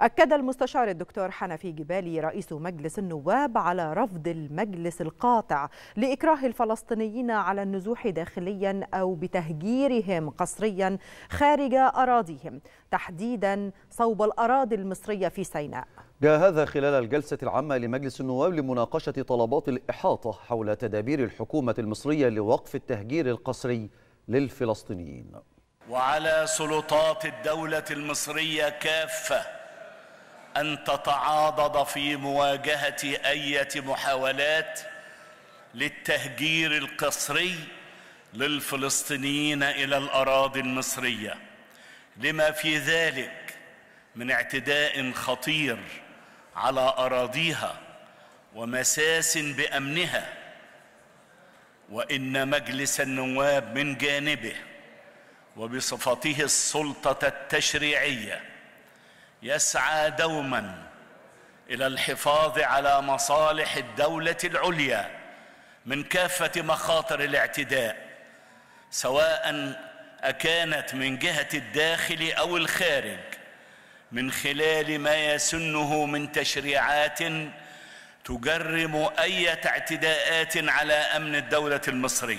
أكد المستشار الدكتور حنفي جبالي رئيس مجلس النواب على رفض المجلس القاطع لإكراه الفلسطينيين على النزوح داخليا أو بتهجيرهم قسريا خارج أراضيهم تحديدا صوب الأراضي المصرية في سيناء. جاء هذا خلال الجلسة العامة لمجلس النواب لمناقشة طلبات الإحاطة حول تدابير الحكومة المصرية لوقف التهجير القسري للفلسطينيين. وعلى سلطات الدولة المصرية كافة أن تتعاضد في مواجهة أية محاولات للتهجير القسري للفلسطينيين إلى الأراضي المصرية. لما في ذلك من اعتداء خطير على أراضيها ومساس بأمنها وإن مجلس النواب من جانبه وبصفته السلطة التشريعية يسعى دوما إلى الحفاظ على مصالح الدولة العليا من كافة مخاطر الاعتداء سواء أكانت من جهة الداخل أو الخارج من خلال ما يسنه من تشريعات تجرم أي اعتداءات على أمن الدولة المصرية.